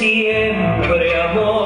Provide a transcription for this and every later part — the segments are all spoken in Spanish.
siempre amor.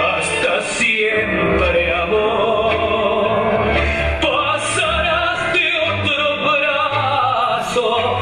Hasta siempre, amor. Pasarás de otro brazo.